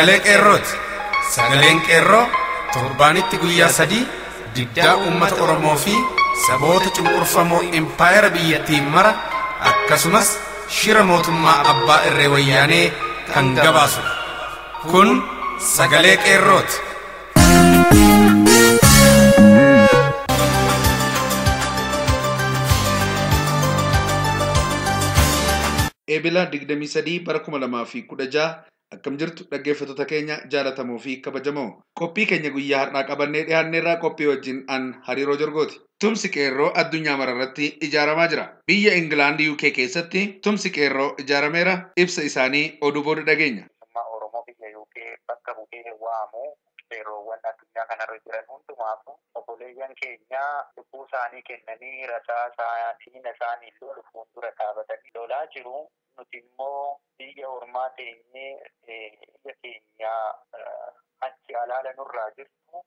sagalee qeerrooti. Sagaleen qeerroo torbaanitti guyyaa sadii diddaa uummata Oromoo fi saboota cunqurfamoo impaayera biyyattiin mara akkasumas shira mootummaa abbaa irree wayyaanee kan gabaasudha. Kun sagalee qeerrooti. Eebila 23 bara 2016 akkam jirtu dhaggeeffattoota keenya jaalatamoo fi kabajamoo qophii keenya guyyaa har'aa qabannee dhiyaanneerraa qophii wajjin an hariiroo jorgooti. Tumsi qeerroo addunyaa mararratti ijaaramaa jira. Biyya Ingilaand UK keessatti tumsi qeerroo ijaarameera ibsa isaanii oduu booda dhageenya. Oromoo biyya UK bakka bu'ee waamu qeerroowwan addunyaa kanarra jiran hundumaaf obboleeyyan keenya lubbuu isaanii kennanii rasaa isaanii isaanii lolu fuuldura dhaabatanii lolaa jiru. Nuti immoo biyya ormaa teenyee biyya keenya achi alaala nurraa jirtu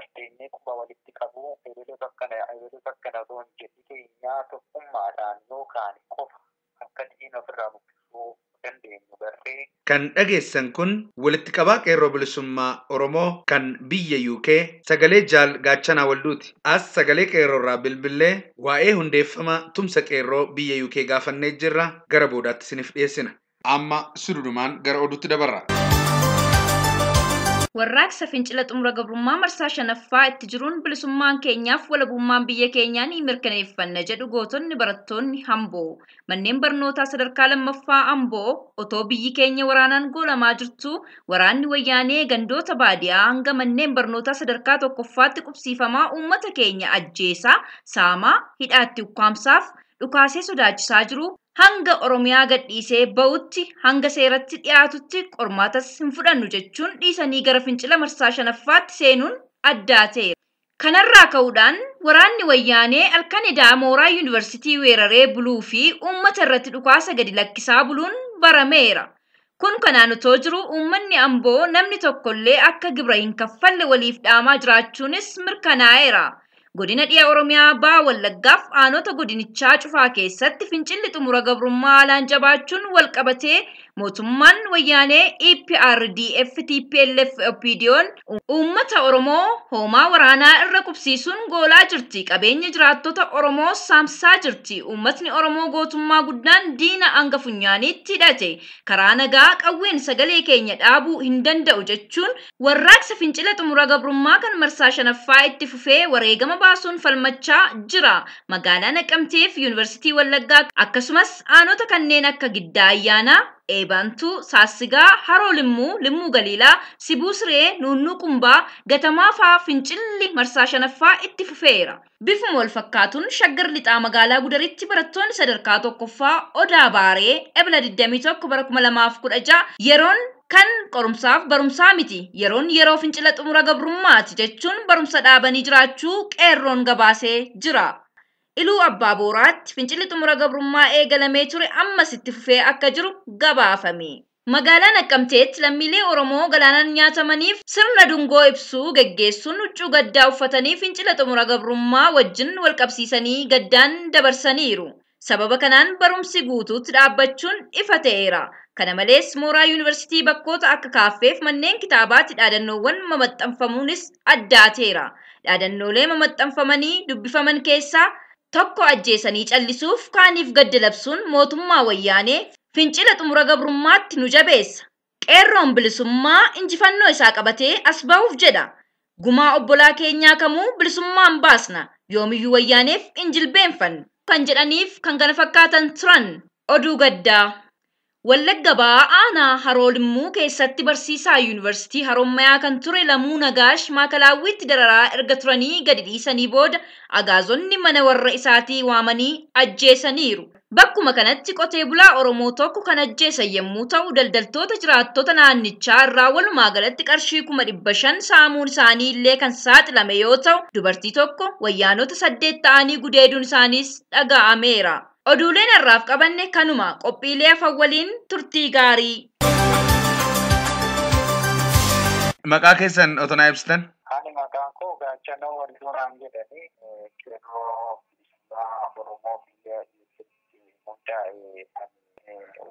as teenyee quba walitti qabu ebeloota akkana ebeloota akkana osoo hin jedhi keenya tokkummaadhaan yookaan qofa akka diina ofirraa dandeenyu barree Kan dhageessan kun walitti qabaa qeerroo bilisummaa Oromoo kan biyya UK sagalee jaal gaachanaa walduuti. As sagalee qeerroorraa bilbillee waa'ee hundeeffama tumsa qeerroo biyya UK gaafannee jirra gara boodaatti isiniif dhiyeessina. Amma sududumaan gara oduutti dabarra. Warraaqsa fincila xumura gabrummaa marsaa shanaffaa itti jiruun bilisummaan keenyaaf walabummaan biyya keenyaa ni mirkaneeffanna jedhu gootonni barattoonni Amboo. Manneen barnootaa sadarkaa lammaffaa Amboo otoo biyyi keenya waraanaan goolamaa jirtu waraanni wayyaanee gandoota baadiyaa hanga manneen barnootaa sadarkaa tokkoffaatti qubsiifamaa uummata keenya ajjeesaa, saamaa, hidhaatti ukkaamsaaf dhukaasee sodaachisaa jiru hanga Oromiyaa gadhiisee ba'utti hanga seeratti dhiyaatutti qormaatas hin fudhannu jechuun dhiisanii gara fincila marsaa shanaffaatti seenuun addaateera. Kanarraa ka'uudhaan waraanni wayyaanee halkan edaa mooraa yuunivarsiitii weeraree buluu fi uummata irratti dhukaasa gadi lakkisaa buluun barameera. Kun kanaan otoo jiru uummanni Amboo namni tokkollee akka gibira hin kaffalle waliif dhaamaa jiraachuunis mirkanaa'eera. Godina dhiyaa Oromiyaa Baa Wallaggaaf aanota godinichaa cufaa keessatti fincilli xumura gabrummaa haalaan jabaachuun wal qabatee mootummaan wayyaanee EPRDF TPLF OPDO'n uummata Oromoo hoomaa waraanaa irra qubsiisuun goolaa jirti. Qabeenya jiraattota Oromoo saamsaa jirti. Uummatni Oromoo gootummaa guddaan diina hanga funyaaniitti hidhate. Karaa nagaa qawween sagalee keenya dhaabuu hin danda'u jechuun warraaqsa fincila xumura gabrummaa kan marsaa shanaffaa itti fufee wareegama baasuun falmachaa jira. Magaalaa Naqamtee fi Yuunivarsiitii Wallaggaa akkasumas aanota kanneen akka Giddaa Ayyaanaa, Eebantuu, Saasigaa, Haroo Limmuu, Limmuu Galiilaa, Sibuu Siree, Nuunnuu Qumbaa, Gatamaa fa'aa fincilli marsaa shanaffaa itti fufeera. Bifuma wal fakkaatuun shaggar lixaa magaalaa Gudaritti barattoonni sadarkaa tokkoffaa Odaa Baaree ebla 21 bara 2016 yeroon kan qorumsaaf barumsaa miti yeroon yeroo fincila xumura gabrummaati jechuun barumsa dhaabanii jiraachuu qeerroon gabaasee jira. Iluu abbaa booraatti fincilli xumura gabrummaa eegalamee ture ammas itti fufee akka jiru gabaafame. Magaalaa Naqqamteetti lammiilee Oromoo galaanaan nyaatamaniif sirna dungoo ibsuu geggeessuun huccuu gaddaa uffatanii fincila xumura gabrummaa wajjin wal qabsiisanii gaddaan dabarsaniiru. Sababa kanaan barumsi guutuutti dhaabbachuun ifa ta'eera. Kana malees mooraa yuunivarsiitii bakkoota akka kaaffeef manneen kitaabaatti dhaadannoowwan mamaxxanfamuunis addaateera. Dhaadannoolee mamaxxanfamanii dubbifaman keessaa tokko ajjeesanii callisuuf kaaniif gadda labsuun mootummaa wayyaanee fincila xumura gabrummaatti nu jabeessa. Qeerroon bilisummaa injifannoo isaa qabatee as ba'uuf jedha. Gumaa obbolaa keenyaa kamuu bilisummaan baasna. Yoomiyyuu wayyaaneef injilbeenfannu. Kan jedhaniif kan kana fakkaatan turan oduu gaddaa. Wallagga aanaa Haroo Limmuu keessatti barsiisaa yuunivarsiitii Harommayaa kan ture Lamuu Nagaash maakalaawwiitti dararaa erga turanii gadi dhiisanii booda agaazonni mana warra isaatii waamanii ajjeesaniiru. Bakkuma kanatti qotee bulaa Oromoo tokko kan ajjeesan yommuu ta'u daldaltoota jiraattota naannichaa irraa walumaa galatti qarshii kuma dhibba shan saamuun isaanii illee kan saaxilame yoo ta'u dubartii tokko wayyaanota saddeet ta'anii gudeeduun isaaniis dhaga'ameera. Oduuleen har'aaf qabanne kanuma qophiilee afan waliin turtii gaarii. Maqaa keessan otoo naa ibsitan. Ani maqaan koo gaachanoo walduunaan jedhanii qeerroo bilisummaa Oromoo biyya hundaa'e kan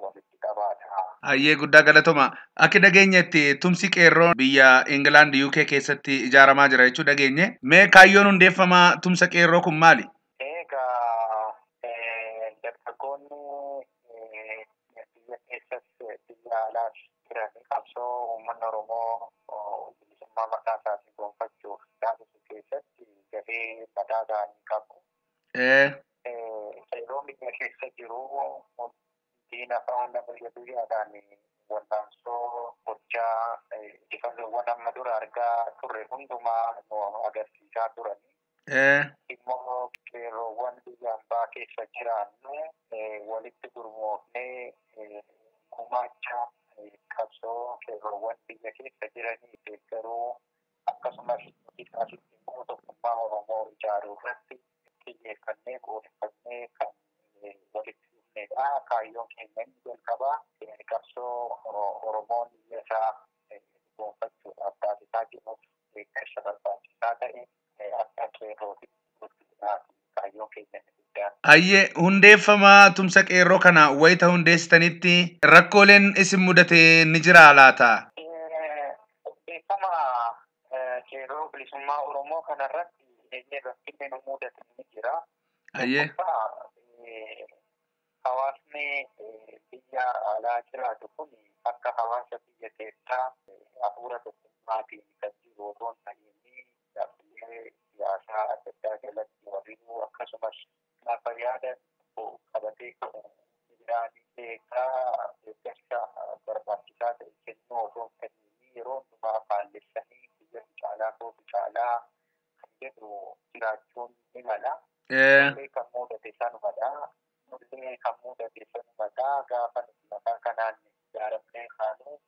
walitti jalqabaadha. Hayyee guddaa galatoma. Akka dhageenyetti tumsi qeerroo biyya Ingilaand UK keessatti ijaaramaa jira jechuu dhageenye. Mee kaayyoon hundeeffamaa tumsa qeerroo kun maali? Egaa dargaggoonni biyya keessas biyya alaas qabsoo uummanni Oromoo bilisummaa mataa isaatiin gonfachuuf taasisu keessatti gahee mataa isaanii qabu. Qeerroo biyya keessa jiru diina faana biyya biyyaadhaan wallaansoo gochaa injifannoowwan amma dura argaa turre hundumaa agarsiisaa turani. Immoo qeerroowwan biyya ambaa keessa jiraannu walitti gurmoofnee gumaacha qabsoo qeerroowwan biyya keessa jiranii deeggaruu akkasumas isaasitti immoo tokkummaa Oromoo ijaaruu irratti xiyyeeffannee qoodeffannee kan walitti dhufnedha. Kaayyoon keenya inni jalqabaa qabsoo Oromoon biyya isaa gonfachuudhaaf taasisaa jiruuf deeggarsa barbaachisaa ta'e akka qeerrootti kaayyoon keenya inni guddaan. Hayyee hundeeffamaa tumsa qeerroo kana wayita hundeessitanitti rakkooleen isin mudate ni jira laata? Hundeeffama qeerroo bilisummaa Oromoo kanarratti nu mudate ni jira. Hayyee. Hawaasni biyya alaa jiraatu kun akka hawaasa biyya keessaa hafuura tokkummaatiin kan jiru otoo hin ta'iin dhaabbilee siyaasaa adda addaa jalatti waliinuu akkasumas lafa yaada qabatee jiraan eegaa deeggarsa barbaachisaa ta'e kennuu otoo hin ta'iin yeroo hundumaa faallessanii biyya caalaa kootu caalaa kan jedhu jiraachuun ni mala. Kan mudate sanumadha. Mullee kan mudate sanumadha. Gaafa nuti maqaa kanaan ijaaramnee kaanu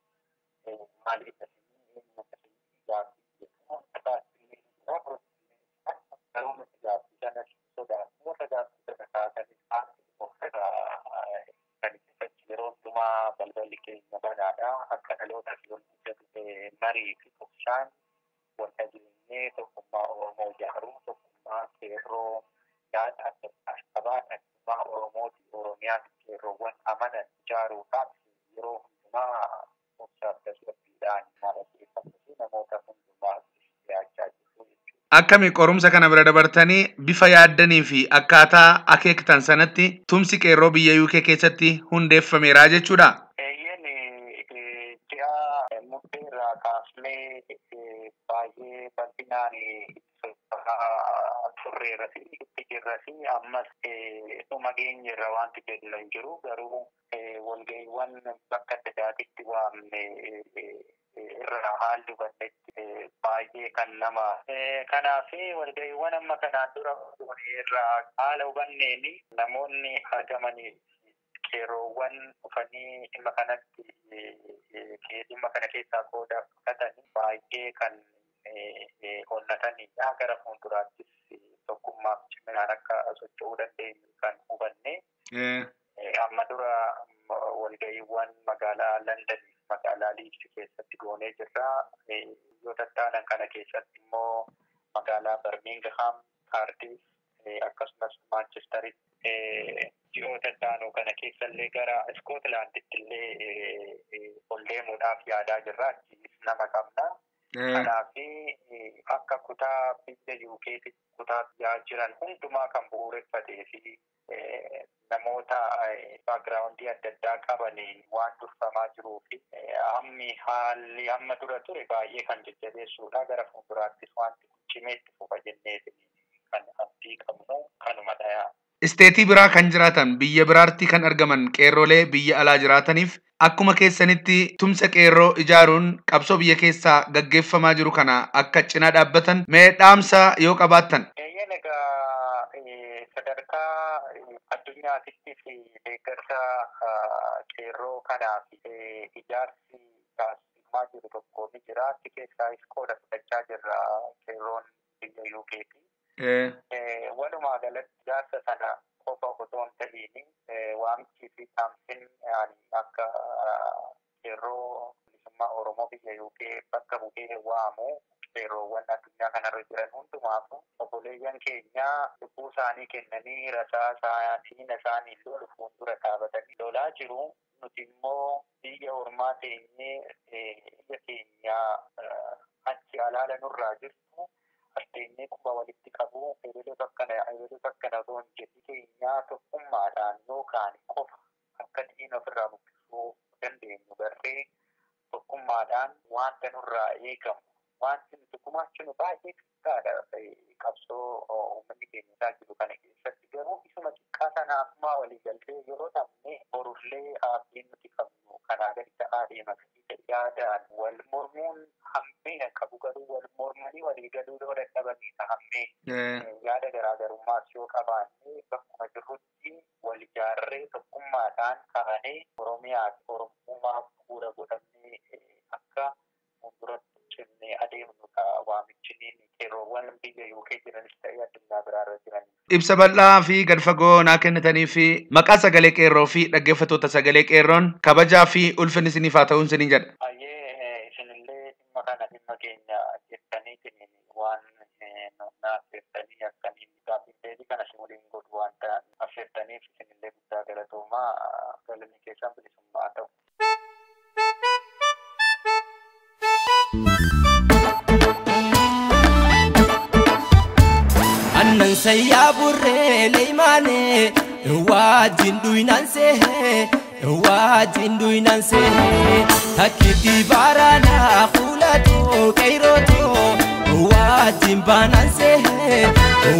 maaliif asinii eenyu asinii gaaffii jedhamu garuu nuti gaaffii sanas sodaatu warra gaaffii sana kaasanis ofirraa kan ibsachi yeroo hundumaa balballi keenya banaadha. Akka dhalootaaf yoo marii fi tuksaan wanta jireenyee tokkummaa Oromoo ijaaruu tokkummaa qeerroo yaada adda addaa qabaa dhagummaa Oromooti Oromiyaatti qeerroowwan amanan ijaaruudhaaf yeroo hundumaa obsaaf tasgabbiidhaan maalaqeeffatu namoota hundumaa dhiyaachaa jiru jechuudha. Akkami qorumsa kana bira dabartanii bifa yaaddanii fi akkaataa akeektan sanatti tumsi qeerroo biyya UK keessatti hundeeffameera jechuudha. Irraa kaasnee baay'ee bal'inaan turreera fi itti jirra fi ammas dhuma geenye irra wanti jedhu hin jiru garuu walga'iiwwan bakka adda addaatitti waamne irra haal dubannetti baay'ee kan nama kanaaf walga'iiwwan amma kanaan dura irraa haala hubanneen namoonni argamanii qeerroowwan dhufanii dhimma kanatti dhimma kana keessaa qooda fudhatanii baay'ee kan onnatanidha gara fuulduraattis tokkummaaf ciminaan akka socho'uu dandeenyu kan hubanne amma dura walga'iiwwan magaalaa Londaniif magaalaa Liidsi keessatti goonee jirra. Yoo tattaanan kana keessatti immoo magaalaa Birmingham, yaadaa jirra. Achiis nama qabna. Kanaaf akka kutaa biyya UK'tti kutaa biyyaa jiran hundumaa kan bu'uureffatee fi namoota baagiraawundii adda addaa qabaniin waan durfamaa jiruu fi hammi haalli hamma dura ture baay'ee kan jajjabeessuudha. Gara fuulduraattis wanti cimeetti fufa jennee kan abdii qabnu kanuma dhayaa. Isteetii biraa kan jiraatan biyya biraatti kan argaman qeerrolee biyya alaa jiraataniif akkuma keessanitti tumsa qeerroo ijaaruun qabsoo biyya keessaa gaggeeffamaa jiru kana akka cina dhaabbatan mee dhaamsa yoo qabaattan. Sadarkaa addunyaatittis deeggarsa qeerroo kanaaf ijaarsi taasifamaa jiru tokko ni jira. Achi keessaas qooda fudhachaa jirra qeerroon biyya UK'ti. Walumaa galatti ijaarsa sana qofa otoo hin ta'iin waamichi fi saamsin akka qeerroo bilisummaa Oromoo biyya UK bakka bu'ee waamu qeerroowwan addunyaa kanarra jiran hundumaafu obboleeyyan keenya lubbuu isaanii kennanii rasaa isaanii isaanii lolu fuuldura dhaabatanii lolaa jiru nuti immoo biyya ormaa teenyee biyya keenya achi alaala nurraa jirtu asteenyee quba walitti qabu ebeloota akkana ebeloota akkana osoo hin jedhi keenyaa tokkummaadhaan yookaan qofa akka diina ofirraa buqqisuu dandeenyu garree tokkummaadhaan wanta nurraa eegamu wanti nuti gumaachinu baay'ee xiqqaadha qabsoo uummanni keenya jiru kana keessatti garuu isuma xiqqaa sanaafuma walii galtee yeroo dhabne borullee abdiin nuti qabnu kanaa gadi ta'aa deema yaadaan wal mormuun hammee qabu garuu wal mormanii walii galuu yoo dadhabaniidha hammee yaada garaagarummaas yoo qabaanne bakkuma jirrutti wal ijaarree tokkummaadhaan kaanee oromiyaa fi oromummaa bu'uura godhannee akka fuulduratti cimnee adeemnudha waamichiniin qeerroowwan biyya yuukee jiranis ta'ee addunyaa biraarra jiran. Ibsa bal'aa fi gad fagoo naa kennitanii fi maqaa sagalee qeerroo fi dhaggeeffattoota sagalee qeerroon kabajaa fi ulfinni isiniif haa ta'uun isiniin jedha. Baay'ee isinillee dhimma kana dhimma keenya jettaniitiin waan naafeettanii akkaniin gaaffii deebii kana si waliin godhu waan ta'an affeertaniif isinillee guddaa galatoomaa galanni keessan bilisummaa ta'u. Annan sayyaa burree leeymaane wajjin dhuynan sehe wajjin dhuynan sehe. Takkitti baaraadhaa fuulatoo qeyrotoo wajjin baanan sehe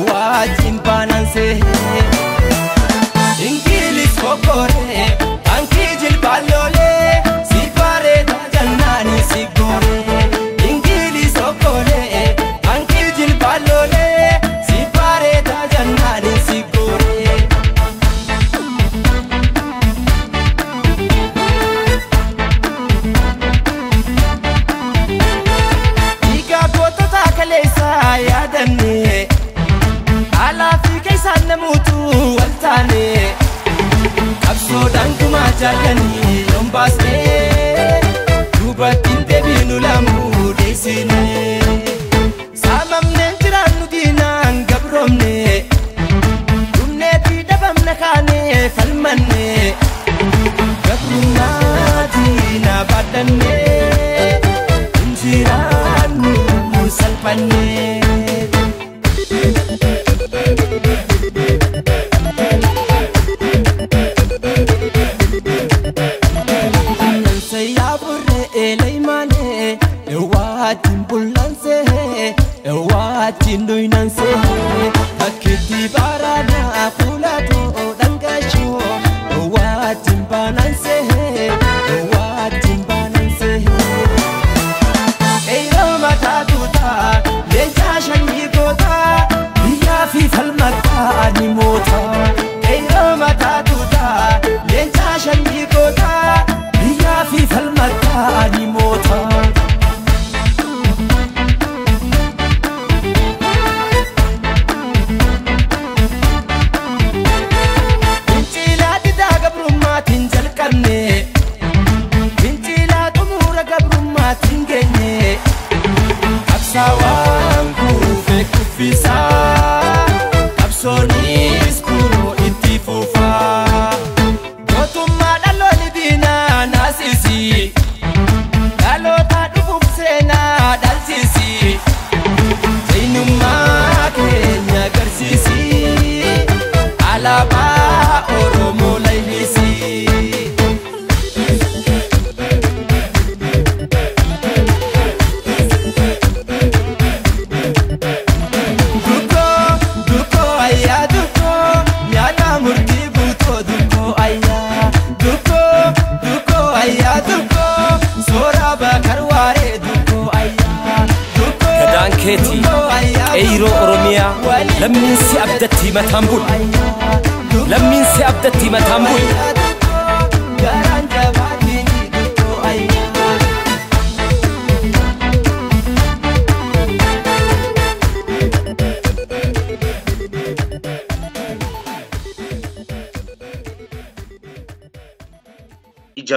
wajjin baanan sehe. Ingilis kokkoree kankii jilbaallolee si jaallanii yoon baasnee duubattiin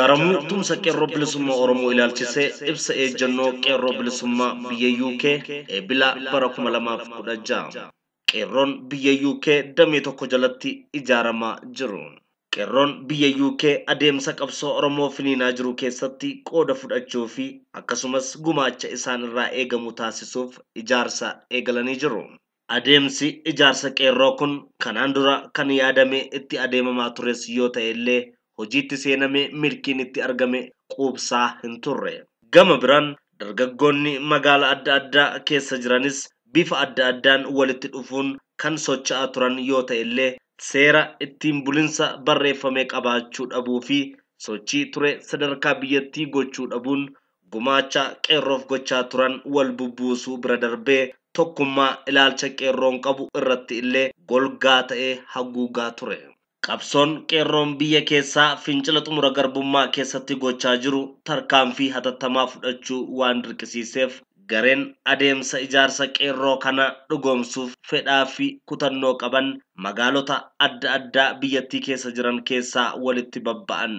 ijaaramuu tumsa qeerroo bilisummaa oromoo ilaalchisee ibsa ejjennoo qeerroo bilisummaa biyya uk eebila bara 2016 qeerroon biyya uk damee tokko jalatti ijaaramaa jiru qeerroon biyya UK adeemsa qabsoo Oromoo finiinaa jiru keessatti qooda fudhachuu fi akkasumas gumaacha isaan irraa eegamu taasisuuf ijaarsa eegalanii jiru. Adeemsi ijaarsa qeerroo kun kanaan dura kan yaadame itti adeemamaa tures yoo ta'e illee hojiitti seenamee milkiin itti argame quubsaa hin turre. Gama biraan dargaggoonni magaala adda addaa keessa jiranis bifa adda addaan walitti dhufuun kan socho'aa turan yoo ta'e illee seera ittiin bulinsa barreeffame qabaachuu dhabuu fi sochii ture sadarkaa biyyattii gochuu dhabuun gumaacha qeerroof gochaa turan wal bubbuusuu bira darbee tokkummaa ilaalcha qeerroon qabu irratti illee golgaa ta'ee haguugaa ture. Qabsoon qeerroon biyya keessaa fincila xumura garbummaa keessatti gochaa jiru tarkaanfii hatattamaa fudhachuu waan dirqisiiseef gareen adeemsa ijaarsa qeerroo kana dhugoomsuuf fedhaa fi kutannoo qaban magaalota adda addaa biyyattii keessa jiran keessaa walitti babba'an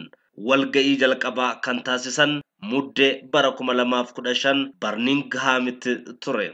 walga'ii jalqabaa kan taasisan muddee bara 2015 barningahaamitti ture.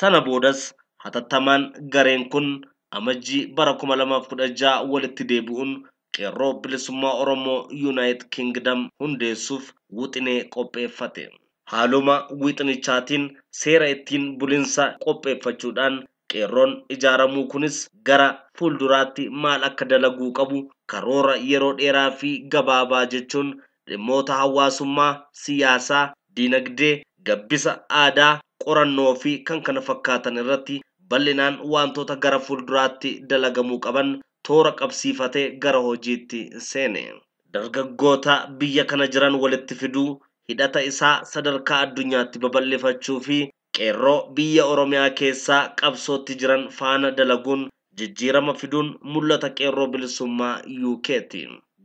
Sana boodas hatattamaan gareen kun amajjii bara 2016 walitti deebi'uun qeerroo bilisummaa Oromoo Yuunaayit Kingdam hundeessuuf wixinee qopheeffate. Haaluma wixinichaatiin seera ittiin bulinsa qopheeffachuudhaan qeerroon ijaaramuu kunis gara fuulduraatti maal akka dalaguu qabu karoora yeroo dheeraa fi gabaabaa jechuun dhimmoota hawaasummaa, siyaasaa, dinagdee, gabbisa aadaa, qorannoo fi kan kana fakkaatan irratti bal'inaan wantoota gara fuulduraatti dalagamuu qaban toora qabsiifatee gara hojiitti seene. Dargaggoota biyya kana jiran walitti fiduu hidhata isaa sadarkaa addunyaatti babal'ifachuu fi qeerroo biyya Oromiyaa keessaa qabsootti jiran faana dalaguun jijjiirama fiduun mul'ata qeerroo bilisummaa UK'ti.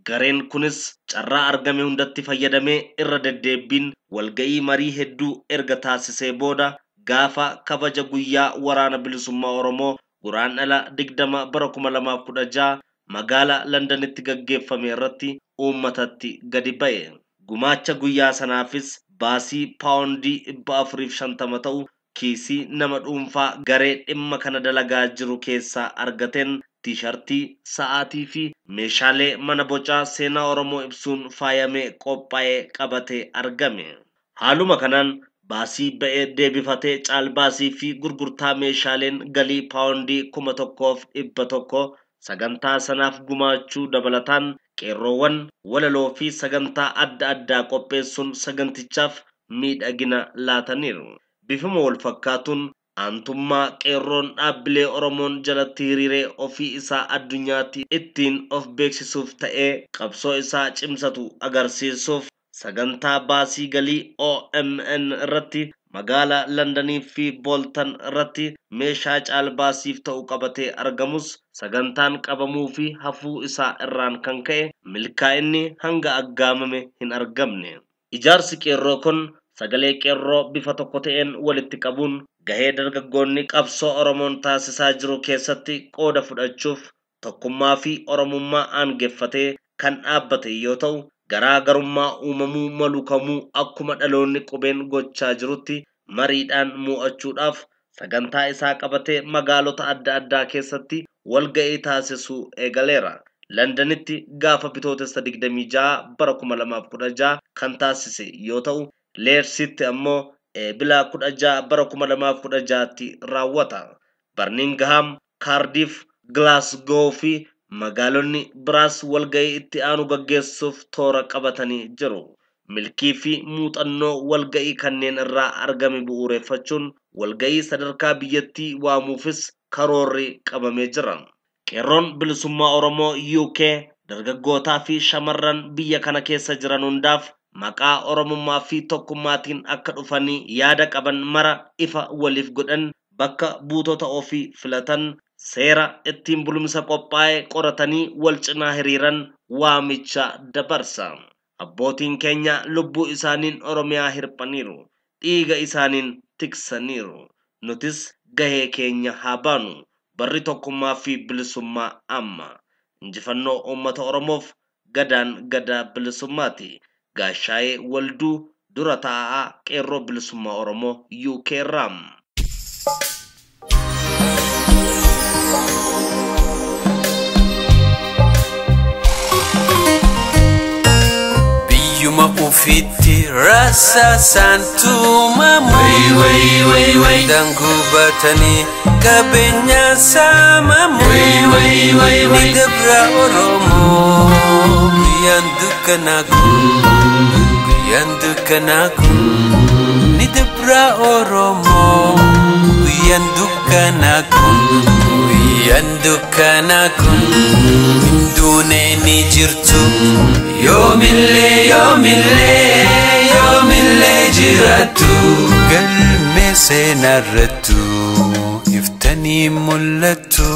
Gareen kunis carraa argame hundatti fayyadamee irra deddeebiin walga'ii marii hedduu erga taasisee booda gaafa kabaja guyyaa waraana bilisummaa Oromoo guraandhala digdama bara kuma lamaaf kudha jaha magaalaa Londanitti gaggeeffame irratti uummatatti gadi ba'e. Gumaacha guyyaa sanaafis baasii paawundii dhibba afuriif shantama ta'u kiisii nama dhuunfaa garee dhimma kana dalagaa jiru keessaa argateen tiishartii, sa'aatii fi meeshaalee mana bocaa seenaa Oromoo ibsuun faayamee qophaa'ee qabatee argame. Haaluma kanaan baasii ba'ee deebifatee caalbaasii fi gurgurtaa meeshaaleen galii paawundii kuma tokkoof dhibba tokko sagantaa sanaaf gumaachuu dabalataan qeerroowwan walaloo fi sagantaa adda addaa qopheessuun sagantichaaf miidhagina laataniiru. Bifuma wal fakkaatuun aantummaa qeerroon dhaabbilee Oromoon jalatti hiriiree ofii isaa addunyaatti ittiin of beeksisuuf ta'ee qabsoo isaa cimsatu agarsiisuuf sagantaa baasii galii OMN irratti magaalaa Londanii fi Booltan irratti meeshaa caalbaasiif ta'u qabatee argamus sagantaan qabamuu fi hafuu isaa irraan kan ka'e milkaa'inni hanga aggaamame hin argamne. Ijaarsi qeerroo kun sagalee qeerroo bifa tokko ta'een walitti qabuun gahee dargaggoonni qabsoo Oromoon taasisaa jiru keessatti qooda fudhachuuf tokkummaa fi Oromummaa aangeffatee kan dhaabbate yoo ta'u garaagarummaa uumamuu malu kamuu akkuma dhaloonni qubeen gochaa jirutti mariidhaan mo'achuudhaaf sagantaa isaa qabatee magaalota adda addaa keessatti walga'ii taasisuu eegaleera. Londanitti gaafa bitootessa 26 bara 2016 kan taasise yoo ta'u leersitti ammoo eebila 16 bara 2016tti raawwata. Barningham, Cardiff, Glasgow fi magaalonni biraas walga'ii itti aanu gaggeessuuf toora qabatanii jiru. Milkii fi muuxannoo walga'ii kanneen irraa argame bu'uureffachuun walga'ii sadarkaa biyyattii waamuufis karoorri qabamee jira. Qeerroon bilisummaa Oromoo UK dargaggootaa fi shamarran biyya kana keessa jiran hundaaf maqaa Oromummaa fi tokkummaatiin akka dhufanii yaada qaban mara ifa waliif godhan bakka buutota ofii filatan seera ittiin bulumsa qophaa'e qoratanii wal cinaa hiriiran waamicha dabarsa. Abbootiin keenya lubbuu isaaniin Oromiyaa hirphaniiru. Dhiiga isaaniin tiksaniiru. Nutis gahee keenya haa baanu. Barri tokkummaa fi bilisummaa amma. Injifannoo uummata Oromoof gadaan gadaa bilisummaati. Gaashaayee Walduu dura taa'aa qeerroo bilisummaa Oromoo UK Yuma ufiti rasa santuma mwe dangu batani kabenya sama mwe ni debra oromo yandukan aku. Yandukan aku. Ni debra oromo yandukan aku. Dukkanaa kun guyyaan dukkanaa kun duunee ni jirtu yoomillee yoomillee yoomillee jiraattu galmee seenarrattu iftanii mul'attu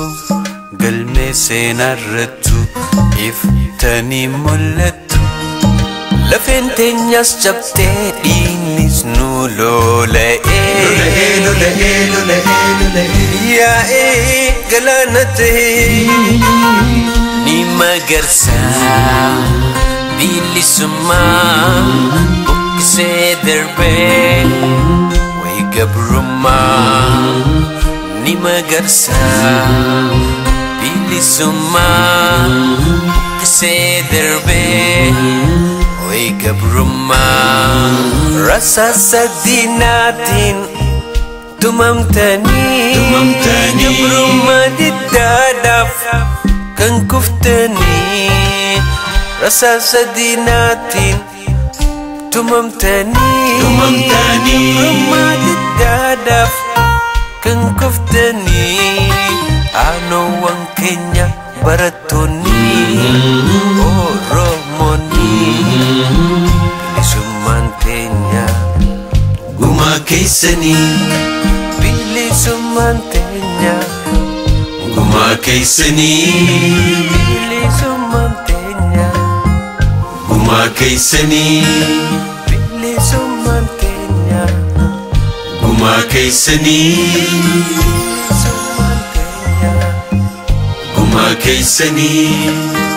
galmee seenarrattu iftanii mul'attu lafeen teenyas cabtee dhiignis nu lola'ee yaa'ee galaana ta'ee ni magarsa bilisummaa buqqisee darbee wayi gabrummaa ni magarsa bilisummaa buqqisee darbee balik ke rumah. Rasa sedih natin Tumamtani Tumamtani Rumah di dadap kengkuf tani. Rasa sedih natin Tumamtani Tumamtani Rumah di dadap kengkuf tani. Ano ang Kenya Baratoni hmm. Keessanii bilisummaan teenya gumaa keessanii bilisummaan teenya gumaa keessanii bilisummaan teenya gumaa keessanii bilisummaan teenya gumaa keessanii biyyuma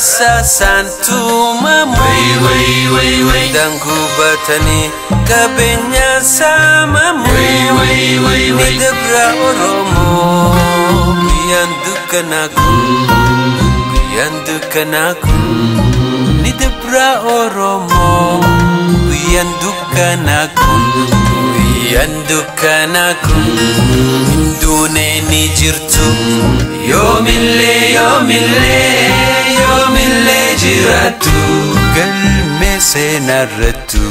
sasantumamu Dangku batani kabehnya samamu. Nidebra oromo Dukan, aku Kuyandukan aku Nidebra oromo Dukan, aku guyyaan dukkanaa kun duunee ni jirtu yoomillee yoomillee yoomillee jiraattu galmee seenarrattu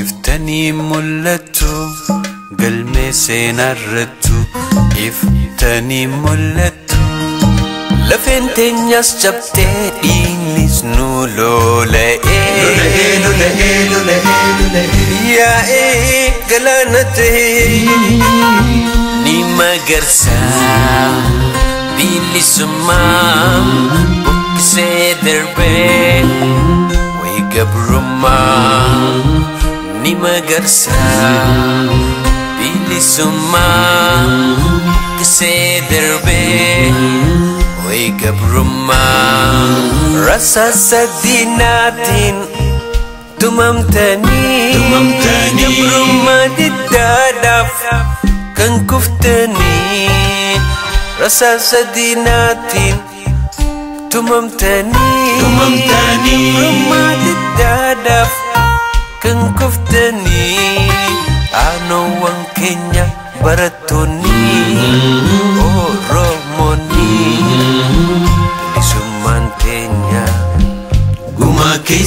iftanii mul'attu galmee seenarrattu iftanii mul'attu lafeen teenyas cabtee dhiignis nu lola'ee yaa'ee galaana ta'ee ni magarsa bilisummaa buqqisee darbee wayi gabrummaa ni magarsa bilisummaa buqqisee darbee wayi gabrummaa rasaasa diinaatiin tumamtanii gabrummaa diddaadhaaf kan kuftanii rasaasa diinaatiin tumamtanii gabrummaa diddaadhaaf kan kuftanii aanoowwan keenya barattoonni oromoonni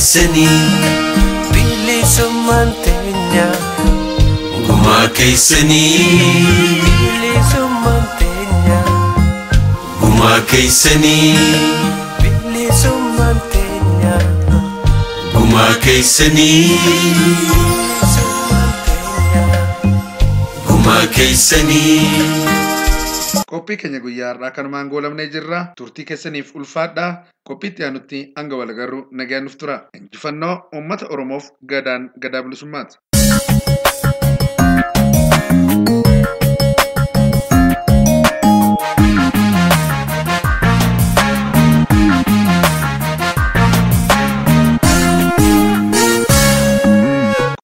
gumaa keessanii bilisummaan teenya gumaa keessanii bilisummaan teenya gumaa keessanii bilisummaan teenya gumaa keessanii bilisummaan teenya gumaa keessanii. Qophii keenya guyyaa har'aa kanumaan goolabnee jirra. Turtii keessaniif ulfaadhaa. Qophii itti aanutti hanga wal agarru nagaan nuuf tura. Injifannoo uummata Oromoof gadaan gadaa bilisummaati.